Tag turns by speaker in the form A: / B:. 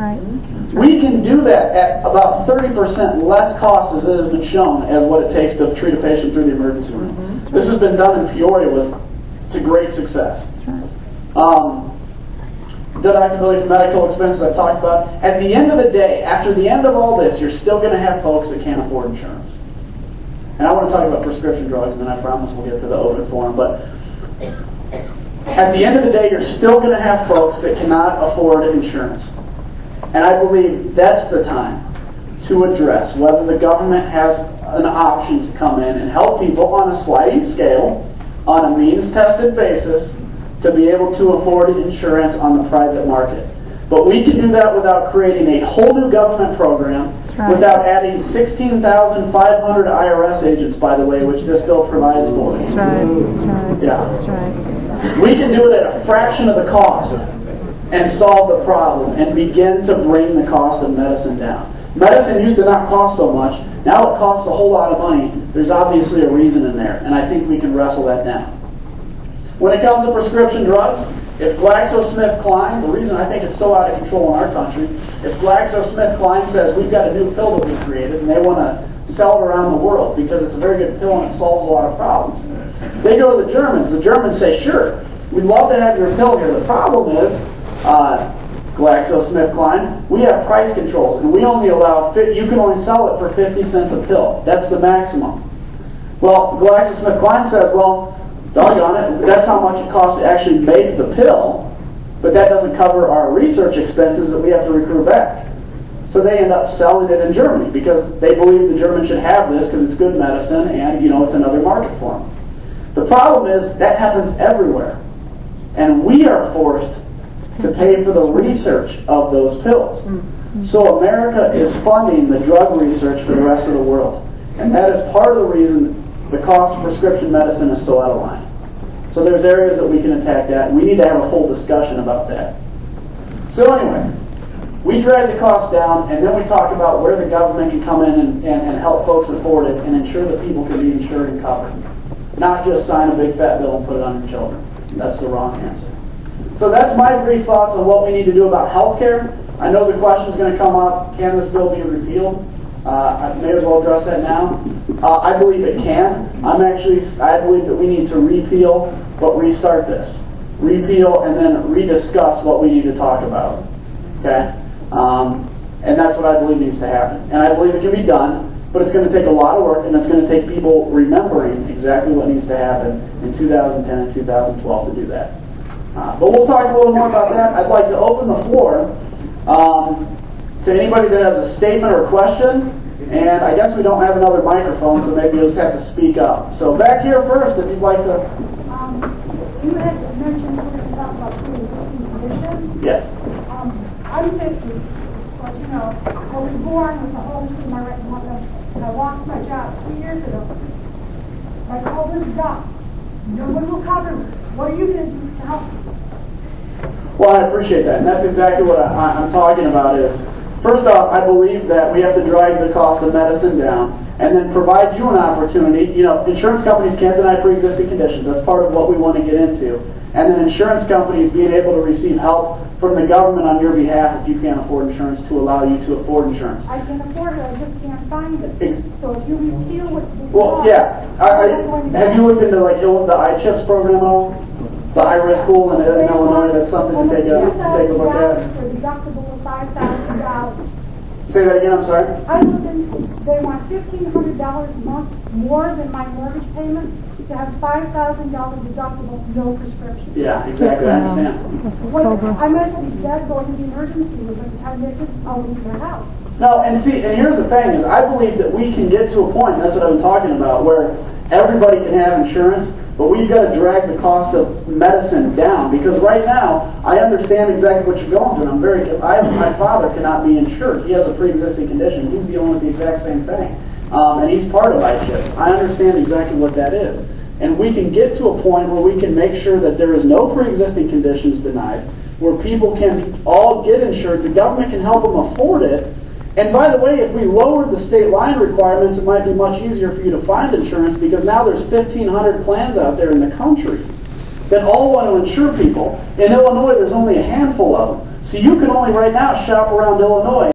A: Right. Right.
B: We can do that at about 30% less cost as it has been shown as what it takes to treat a patient through the emergency room. This has been done in Peoria with, to great success.
A: Right.
B: Um, deductibility for medical expenses I've talked about. At the end of the day, after the end of all this, you're still going to have folks that can't afford insurance. And I want to talk about prescription drugs, and then I promise we'll get to the open forum. But at the end of the day, you're still going to have folks that cannot afford insurance. And I believe that's the time to address whether the government has an option to come in and help people on a sliding scale, on a means tested basis, to be able to afford insurance on the private market. But we can do that without creating a whole new government program,
A: right.
B: without adding 16,500 IRS agents, by the way, which this bill provides for.
A: That's right. That's right.
B: Yeah.
A: That's right.
B: We can do it at a fraction of the cost and solve the problem and begin to bring the cost of medicine down. Medicine used to not cost so much. Now it costs a whole lot of money. There's obviously a reason in there, and I think we can wrestle that down. When it comes to prescription drugs, if GlaxoSmithKline, the reason I think it's so out of control in our country, if GlaxoSmithKline says we've got a new pill that we created and they want to sell it around the world because it's a very good pill and it solves a lot of problems, they go to the Germans. The Germans say, sure, we'd love to have your pill here. The problem is, uh, GlaxoSmithKline, we have price controls and we only allow, you can only sell it for 50 cents a pill. That's the maximum. Well, GlaxoSmithKline says, well, doggone it, that's how much it costs to actually make the pill, but that doesn't cover our research expenses that we have to recruit back. So they end up selling it in Germany because they believe the Germans should have this because it's good medicine and you know it's another market for them. The problem is that happens everywhere. And we are forced to pay for the research of those pills. Hmm. So America is funding the drug research for the rest of the world. And that is part of the reason the cost of prescription medicine is so out of line. So there's areas that we can attack that, and we need to have a full discussion about that. So anyway, we drag the cost down, and then we talk about where the government can come in and, and, and help folks afford it and ensure that people can be insured and covered. Not just sign a big fat bill and put it on your children. That's the wrong answer. So that's my brief thoughts on what we need to do about health care. I know the question's going to come up, can this bill be repealed? Uh, I may as well address that now. Uh, I believe it can. I'm actually, I believe that we need to repeal but restart this. Repeal and then rediscuss what we need to talk about. Okay? Um, and that's what I believe needs to happen. And I believe it can be done, but it's going to take a lot of work and it's going to take people remembering exactly what needs to happen in 2010 and 2012 to do that. Uh, but we'll talk a little more about that. I'd like to open the floor um, to anybody that has a statement or a question. And I guess we don't have another microphone, so maybe you'll just have to speak up. So back here first, if you'd like to.
C: Um, you had mentioned something about pre-existing conditions.
B: Yes.
C: Um, I'm 50, just to let you know. I was born with a hole through my right lung, and I lost my job three years ago. My cold is done. No one will cover me. What are you going to do to help me?
B: Well, I appreciate that, and that's exactly what I, I'm talking about. Is first off, I believe that we have to drive the cost of medicine down, and then provide you an opportunity. You know, insurance companies can't deny pre-existing conditions. That's part of what we want to get into. And then insurance companies being able to receive help from the government on your behalf if you can't afford insurance to allow you to afford insurance.
C: I can afford it, I just can't find it.
B: Ex-
C: So if you repeal what you
B: Well, yeah. I, I, have you looked into like the ICHIPs program at all? The high risk pool in, in uh, Illinois. That's something to take a take a look at.
C: For deductible of five thousand dollars.
B: Say that again. I'm sorry.
C: I looked into, they want fifteen hundred dollars a month more than my mortgage payment to have five thousand dollar deductible, no prescription.
B: Yeah, exactly. I understand.
C: What. I might as well be dead going to the emergency room by the time they get oh, out into their house.
B: No, and see, and here's the thing: is I believe that we can get to a point. That's what I've been talking about, where everybody can have insurance, but we've got to drag the cost of medicine down. Because right now, I understand exactly what you're going through. And I'm very. I, my father cannot be insured. He has a pre-existing condition. He's dealing with the exact same thing, um, and he's part of ICHIPs. I understand exactly what that is, and we can get to a point where we can make sure that there is no pre-existing conditions denied, where people can all get insured. The government can help them afford it. And by the way, if we lowered the state line requirements, it might be much easier for you to find insurance because now there's 1,500 plans out there in the country that all want to insure people. In Illinois, there's only a handful of them. So you can only right now shop around Illinois